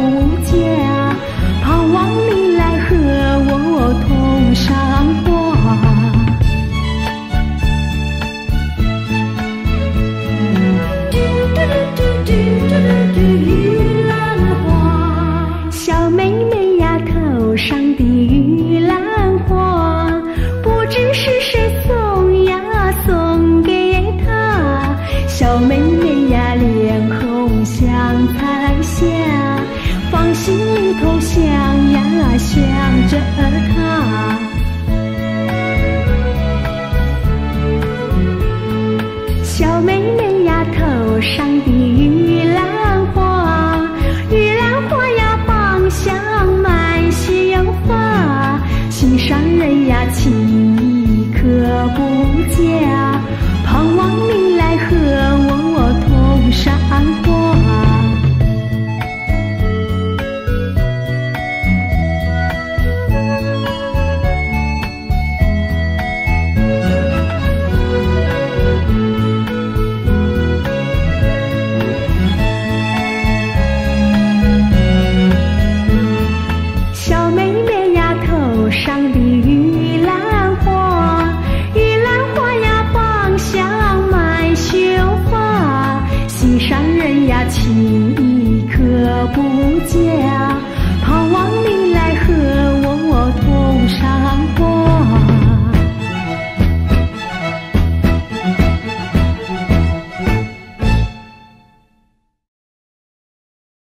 不见。上的玉兰花玉兰花呀芳香满心房心上人呀情意可不假。